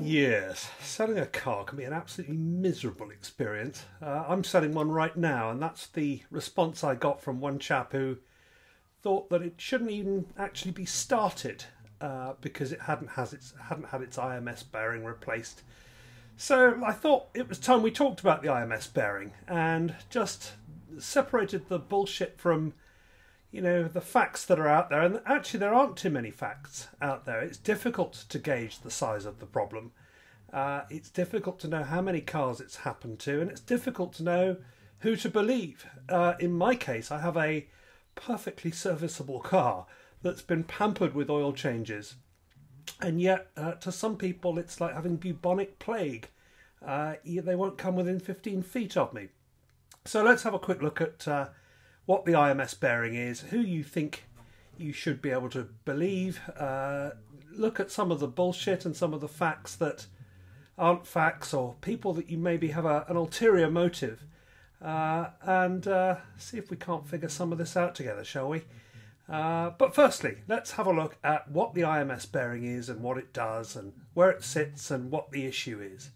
Yes, selling a car can be an absolutely miserable experience. Uh, I'm selling one right now, and that's the response I got from one chap who thought that it shouldn't even actually be started uh, because it hadn't has its hadn't had its IMS bearing replaced. So I thought it was time we talked about the IMS bearing and just separated the bullshit from you know the facts that are out there. And actually there aren't too many facts out there. It's difficult to gauge the size of the problem. Uh, it's difficult to know how many cars it's happened to and it's difficult to know who to believe. Uh, in my case i have a perfectly serviceable car that's been pampered with oil changes. And yet uh, to some people it's like having bubonic plague. Uh, they won't come within 15 feet of me so let's have a quick look at uh, what the IMS bearing is, who you think you should be able to believe, uh, look at some of the bullshit and some of the facts that aren't facts or people that you maybe have a, an ulterior motive, uh, and uh, see if we can't figure some of this out together, shall we? Uh, but firstly, let's have a look at what the IMS bearing is and what it does and where it sits and what the issue is.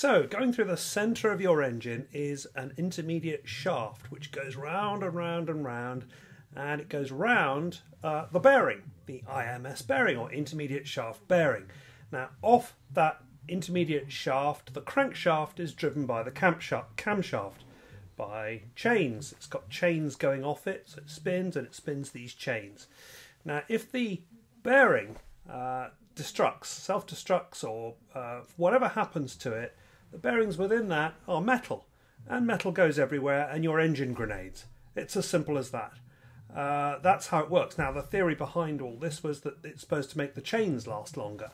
So, going through the centre of your engine is an intermediate shaft which goes round and round and round, and it goes round uh, the bearing, the IMS bearing or intermediate shaft bearing. Now, off that intermediate shaft, the crankshaft is driven by the camshaft by chains. It's got chains going off it, so it spins and it spins these chains. Now, if the bearing uh, destructs, self destructs, or uh, whatever happens to it, the bearings within that are metal, and metal goes everywhere, and your engine grenades. It's as simple as that. Uh, that's how it works. Now, the theory behind all this was that it's supposed to make the chains last longer.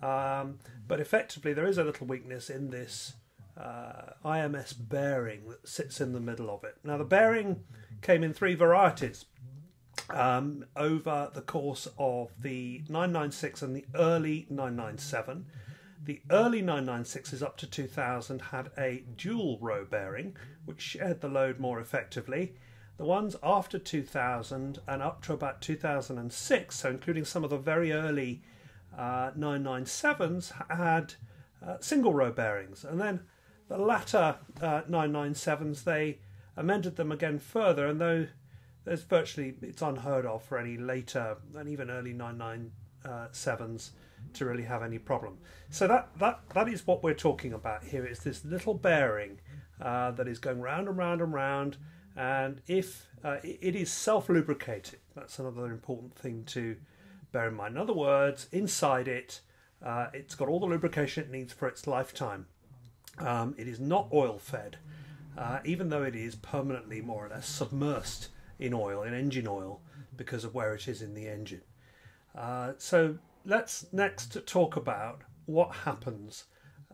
Um, but effectively, there is a little weakness in this uh, IMS bearing that sits in the middle of it. Now, the bearing came in three varieties um, over the course of the 996 and the early 997. The early 996s up to 2000 had a dual row bearing, which shared the load more effectively. The ones after 2000 and up to about 2006, so including some of the very early uh, 997s, had uh, single row bearings. And then the latter uh, 997s, they amended them again further, and though there's virtually, it's unheard of for any later and even early 997s to really have any problem. So that that that is what we're talking about here. It's this little bearing uh, that is going round and round and round, and if uh, it is self-lubricated, that's another important thing to bear in mind. In other words, inside it, uh, it's got all the lubrication it needs for its lifetime. Um, it is not oil-fed, uh, even though it is permanently more or less submersed in oil, in engine oil, because of where it is in the engine. Uh, so let's next talk about what happens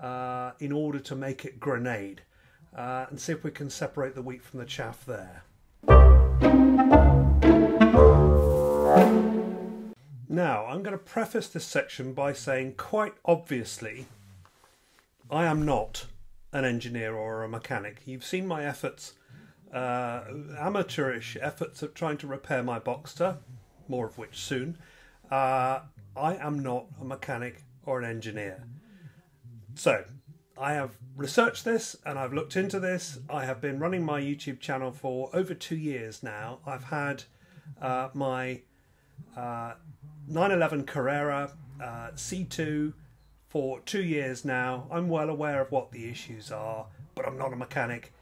uh, in order to make it grenade uh, and see if we can separate the wheat from the chaff there. Now, I'm going to preface this section by saying quite obviously, I am not an engineer or a mechanic. You've seen my efforts, uh, amateurish efforts of trying to repair my Boxster, more of which soon. Uh, I am not a mechanic or an engineer. So, I have researched this and I've looked into this. I have been running my YouTube channel for over two years now. I've had uh, my uh, 911 Carrera uh, C2 for two years now. I'm well aware of what the issues are, but I'm not a mechanic.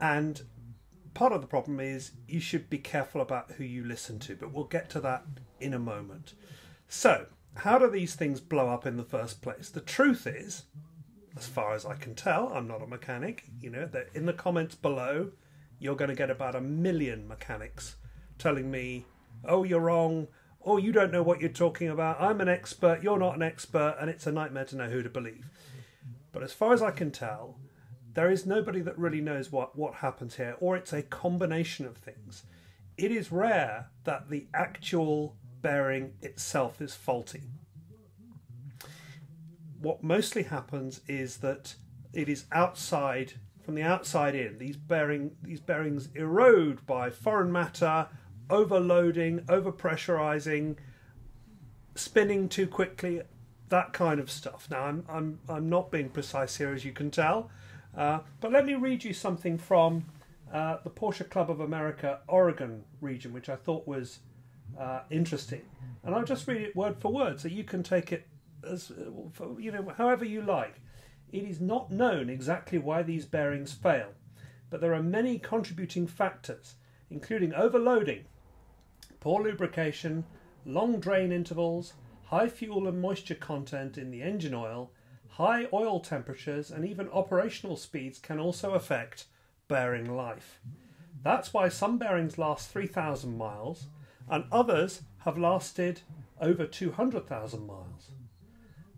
And part of the problem is you should be careful about who you listen to, but we'll get to that in a moment. So, how do these things blow up in the first place? The truth is, as far as I can tell, I'm not a mechanic. You know, that in the comments below, you're going to get about a million mechanics telling me, "Oh, you're wrong," "Oh, you don't know what you're talking about." I'm an expert. You're not an expert, and it's a nightmare to know who to believe. But as far as I can tell, there is nobody that really knows what what happens here, or it's a combination of things. It is rare that the actual bearing itself is faulty. what mostly happens is that it is outside from the outside in. These bearing these bearings erode by foreign matter, overloading, overpressurizing, spinning too quickly, that kind of stuff. Now I'm I'm I'm not being precise here, as you can tell, uh, but let me read you something from uh, the Porsche Club of America Oregon region, which I thought was uh, interesting, and I'll just read it word for word, so you can take it as you know however you like. It is not known exactly why these bearings fail, but there are many contributing factors, including overloading, poor lubrication, long drain intervals, high fuel and moisture content in the engine oil, high oil temperatures, and even operational speeds can also affect bearing life. That's why some bearings last 3,000 miles and others have lasted over 200,000 miles.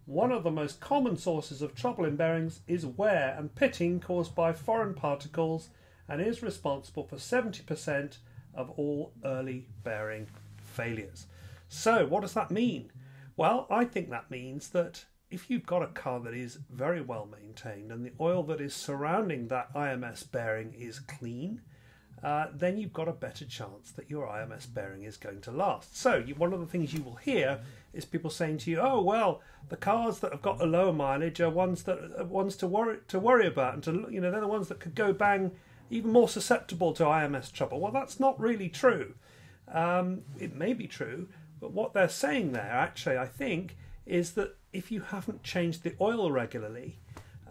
One of the most common sources of trouble in bearings is wear and pitting caused by foreign particles and is responsible for 70% of all early bearing failures. So, what does that mean? Well, I think that means that if you've got a car that is very well maintained and the oil that is surrounding that IMS bearing is clean, uh, then you've got a better chance that your IMS bearing is going to last. So, you, one of the things you will hear is people saying to you, "Oh well, the cars that have got a lower mileage are ones that are ones to worry to worry about, and to you know they're the ones that could go bang, even more susceptible to IMS trouble." Well, that's not really true. Um, it may be true, but what they're saying there, actually, I think, is that if you haven't changed the oil regularly,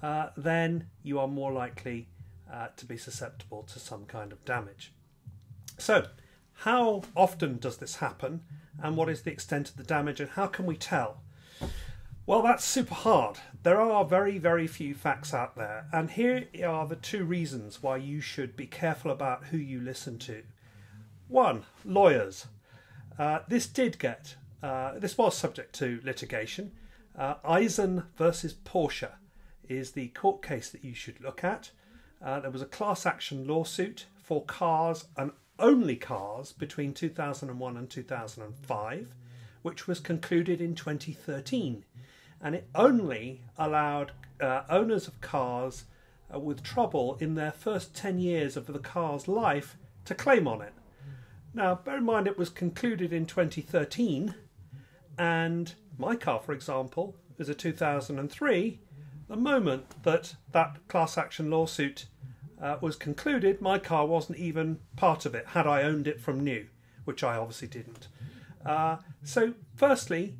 uh, then you are more likely uh, to be susceptible to some kind of damage. So, how often does this happen? and what is the extent of the damage and how can we tell? Well, that's super hard. There are very, very few facts out there, and here are the two reasons why you should be careful about who you listen to. One, lawyers. Uh, this did get, uh, this was subject to litigation. Uh, Eisen versus Porsche is the court case that you should look at. Uh, there was a class action lawsuit for cars and only cars between 2001 and 2005, which was concluded in 2013. And it only allowed uh, owners of cars uh, with trouble in their first 10 years of the car's life to claim on it. Now, bear in mind it was concluded in 2013, and my car, for example, is a 2003. The moment that that class action lawsuit uh, was concluded, my car wasn't even part of it had I owned it from new, which I obviously didn't. Uh, so, firstly,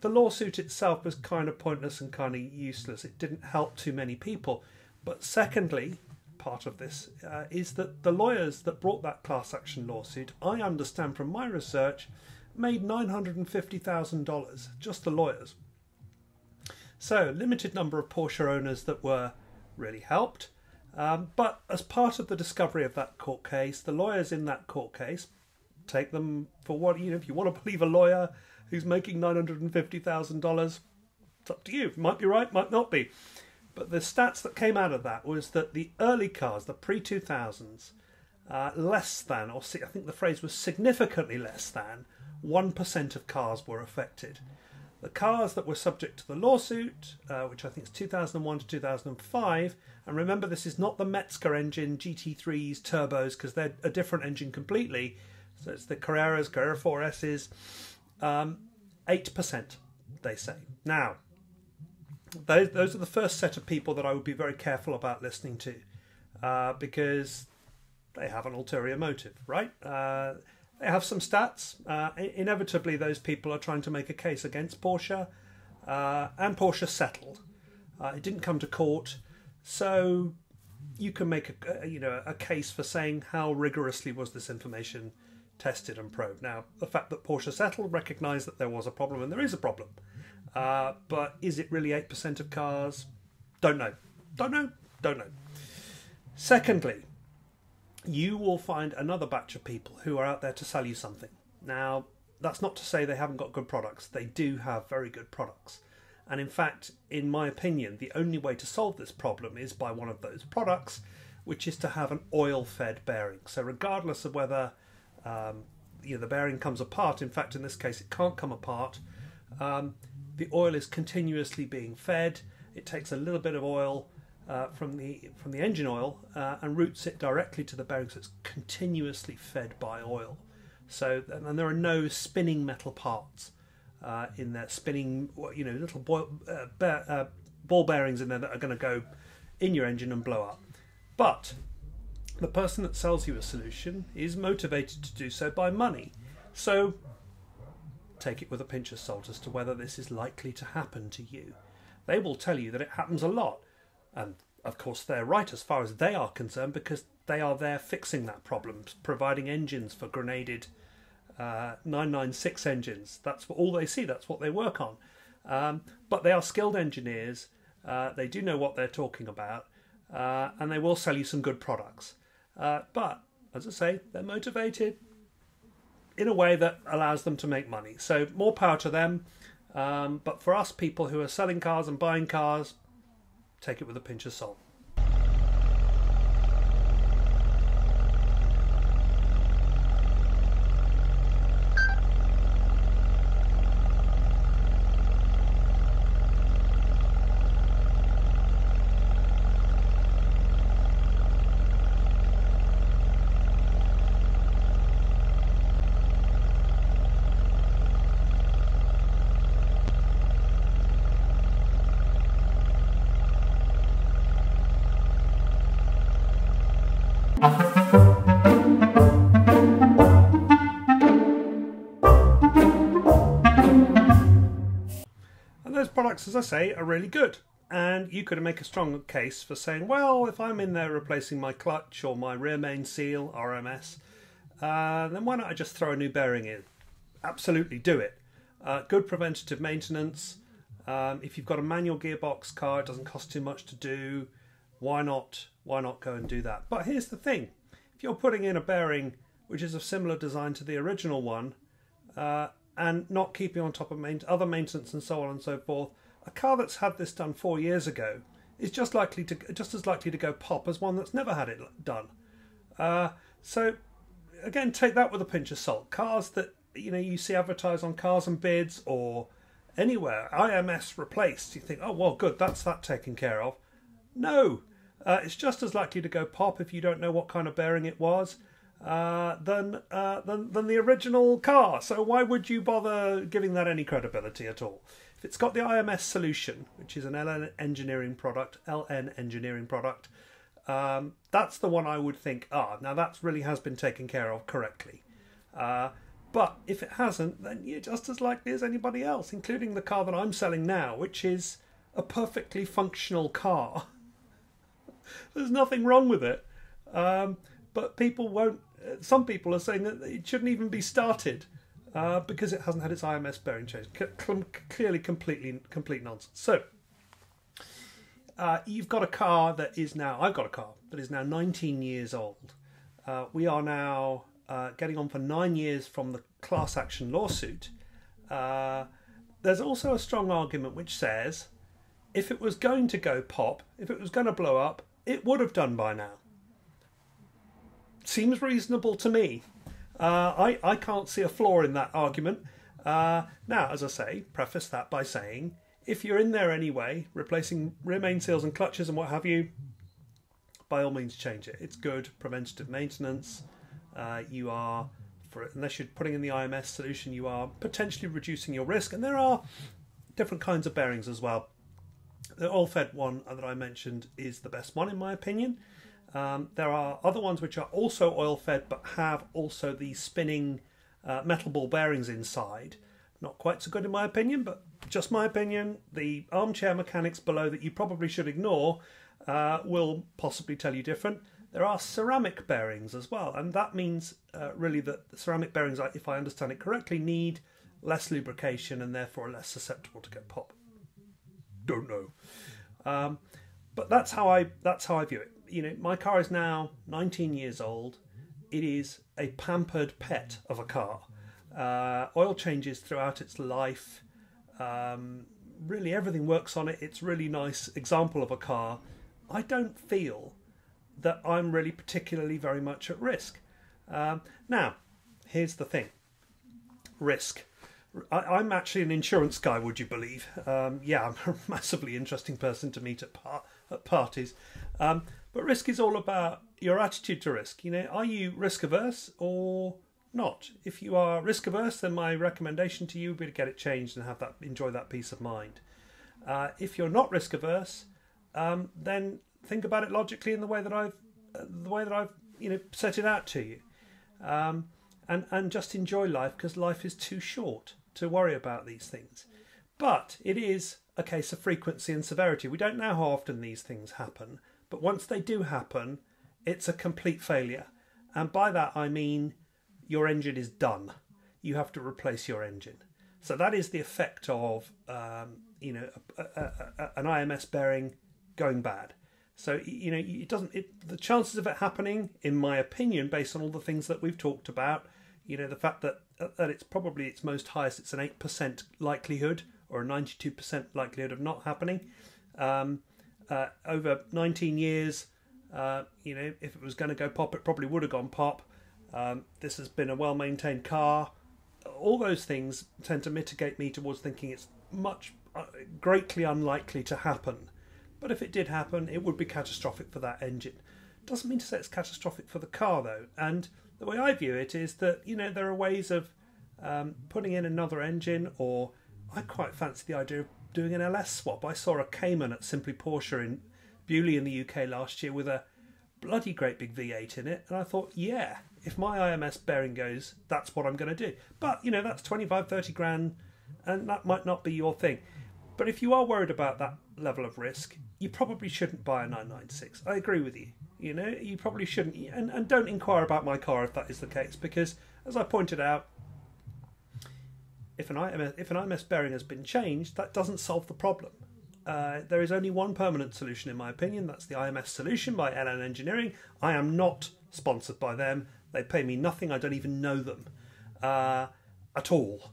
the lawsuit itself was kind of pointless and kind of useless. It didn't help too many people. But secondly, part of this uh, is that the lawyers that brought that class action lawsuit, I understand from my research, made $950,000, just the lawyers. So, limited number of Porsche owners that were really helped. Um, but as part of the discovery of that court case, the lawyers in that court case take them for what you know. If you want to believe a lawyer who's making nine hundred and fifty thousand dollars, it's up to you. Might be right, might not be. But the stats that came out of that was that the early cars, the pre two thousands, uh, less than, or I think the phrase was significantly less than, one percent of cars were affected. The cars that were subject to the lawsuit, uh, which I think is 2001 to 2005, and remember this is not the Mezger engine GT3s turbos because they're a different engine completely. So it's the Carreras, Carrera 4Ss, um, 8%, they say. Now, those, those are the first set of people that I would be very careful about listening to uh, because they have an ulterior motive, right? Uh, they have some stats. Uh, inevitably, those people are trying to make a case against Porsche, uh, and Porsche settled. Uh, it didn't come to court, so you can make a, you know a case for saying how rigorously was this information tested and probed. Now, the fact that Porsche settled recognised that there was a problem, and there is a problem, uh, but is it really eight percent of cars? Don't know. Don't know. Don't know. Secondly, you will find another batch of people who are out there to sell you something. Now, that's not to say they haven't got good products. They do have very good products. And in fact, in my opinion, the only way to solve this problem is by one of those products, which is to have an oil fed bearing. So, regardless of whether um, you know, the bearing comes apart, in fact, in this case, it can't come apart. Um, the oil is continuously being fed. It takes a little bit of oil uh, from the from the engine oil uh, and routes it directly to the bearing, so it's continuously fed by oil. So and there are no spinning metal parts uh, in there, spinning you know little boil, uh, bear, uh, ball bearings in there that are going to go in your engine and blow up. But the person that sells you a solution is motivated to do so by money. So take it with a pinch of salt as to whether this is likely to happen to you. They will tell you that it happens a lot. And of course, they're right as far as they are concerned because they are there fixing that problem, providing engines for grenaded uh, 996 engines. That's all they see, that's what they work on. Um, but they are skilled engineers, uh, they do know what they're talking about, uh, and they will sell you some good products. Uh, but, as I say, they're motivated in a way that allows them to make money. So, more power to them. Um, but for us people who are selling cars and buying cars, take it with a pinch of salt. As I say, are really good. And you could make a strong case for saying, well, if I'm in there replacing my clutch or my rear main seal, RMS, uh, then why not I just throw a new bearing in? Absolutely do it. Uh, good preventative maintenance. Um, if you've got a manual gearbox car, it doesn't cost too much to do. Why not? Why not go and do that? But here's the thing: if you're putting in a bearing which is of similar design to the original one, uh, and not keeping on top of main- other maintenance and so on and so forth, a car that's had this done four years ago is just likely to just as likely to go pop as one that's never had it done. Uh, so again, take that with a pinch of salt. Cars that you know you see advertised on cars and bids or anywhere, IMS replaced. You think, oh well, good, that's that taken care of. No, uh, it's just as likely to go pop if you don't know what kind of bearing it was uh, than, uh, than than the original car. So why would you bother giving that any credibility at all? If it's got the IMS solution, which is an LN engineering product, LN engineering product, um, that's the one I would think, ah, now that really has been taken care of correctly. Uh, but if it hasn't, then you're just as likely as anybody else, including the car that I'm selling now, which is a perfectly functional car. There's nothing wrong with it. Um, but people won't, uh, some people are saying that it shouldn't even be started uh, because it hasn't had its IMS bearing changed. C- clearly, completely complete nonsense. So, uh, you've got a car that is now. I've got a car that is now 19 years old. Uh, we are now uh, getting on for nine years from the class action lawsuit. Uh, there's also a strong argument which says if it was going to go pop, if it was going to blow up, it would have done by now. Seems reasonable to me. Uh, I, I can't see a flaw in that argument. Uh, now, as I say, preface that by saying if you're in there anyway, replacing rear main seals and clutches and what have you, by all means change it. It's good preventative maintenance. Uh, you are, for unless you're putting in the IMS solution, you are potentially reducing your risk. And there are different kinds of bearings as well. The oil fed one that I mentioned is the best one in my opinion. Um, there are other ones which are also oil fed but have also the spinning uh, metal ball bearings inside. Not quite so good in my opinion, but just my opinion. The armchair mechanics below that you probably should ignore uh, will possibly tell you different. There are ceramic bearings as well, and that means uh, really that the ceramic bearings, if I understand it correctly, need less lubrication and therefore are less susceptible to get pop. Don't know, um, but that's how I that's how I view it you know, my car is now 19 years old. It is a pampered pet of a car. Uh, oil changes throughout its life. Um, really, everything works on it. It's really nice example of a car. I don't feel that I'm really particularly very much at risk. Um, now, here's the thing: risk. I, am actually an insurance guy, would you believe? Um, yeah, I'm a massively interesting person to meet at, par- at parties. Um, but risk is all about your attitude to risk. You know, are you risk averse or not? If you are risk averse, then my recommendation to you would be to get it changed and have that enjoy that peace of mind. Uh, if you're not risk averse, um, then think about it logically in the way that I've uh, the way that I've you know set it out to you, um, and and just enjoy life because life is too short to worry about these things. But it is a case of frequency and severity. We don't know how often these things happen, but once they do happen, it's a complete failure. And by that I mean your engine is done. You have to replace your engine. So that is the effect of um, you know a, a, a, an IMS bearing going bad. So you know it doesn't. It, the chances of it happening, in my opinion, based on all the things that we've talked about, you know the fact that that it's probably its most highest, it's an eight percent likelihood or a ninety-two percent likelihood of not happening. Um, uh, over 19 years, uh, you know, if it was going to go pop, it probably would have gone pop. Um, this has been a well maintained car. All those things tend to mitigate me towards thinking it's much, uh, greatly unlikely to happen. But if it did happen, it would be catastrophic for that engine. Doesn't mean to say it's catastrophic for the car though. And the way I view it is that, you know, there are ways of um, putting in another engine, or I quite fancy the idea of doing an LS swap. I saw a Cayman at Simply Porsche in Beaulieu in the UK last year with a bloody great big V8 in it, and I thought, yeah, if my IMS bearing goes, that's what I'm going to do. But, you know, that's 25, 30 grand, and that might not be your thing. But if you are worried about that level of risk, you probably shouldn't buy a 996. I agree with you. You know, you probably shouldn't. And, and don't inquire about my car if that is the case, because as I pointed out, if an IMS, if an IMS bearing has been changed, that doesn't solve the problem. Uh, there is only one permanent solution, in my opinion. That's the IMS solution by LN Engineering. I am not sponsored by them. They pay me nothing. I don't even know them uh, at all.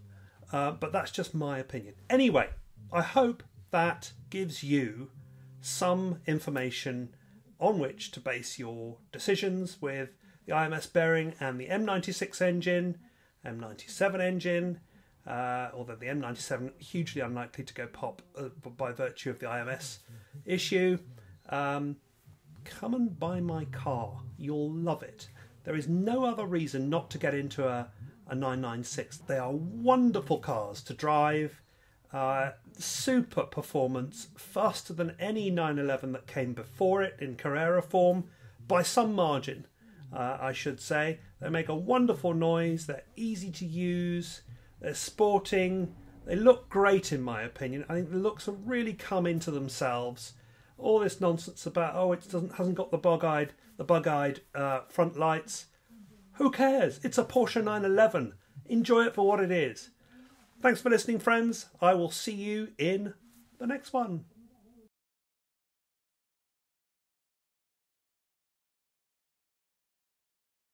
Uh, but that's just my opinion. Anyway, I hope that gives you some information on which to base your decisions with the IMS bearing and the M96 engine, M97 engine, uh, although the M97 hugely unlikely to go pop uh, by virtue of the IMS issue. Um, come and buy my car. You'll love it. There is no other reason not to get into a, a 996. They are wonderful cars to drive. Uh, super performance, faster than any 911 that came before it in Carrera form, by some margin, uh, I should say. They make a wonderful noise, they're easy to use, they're sporting. They look great, in my opinion. I think the looks have really come into themselves. All this nonsense about oh, it doesn't hasn't got the bug-eyed the bug-eyed uh, front lights. Who cares? It's a Porsche 911. Enjoy it for what it is. Thanks for listening, friends. I will see you in the next one.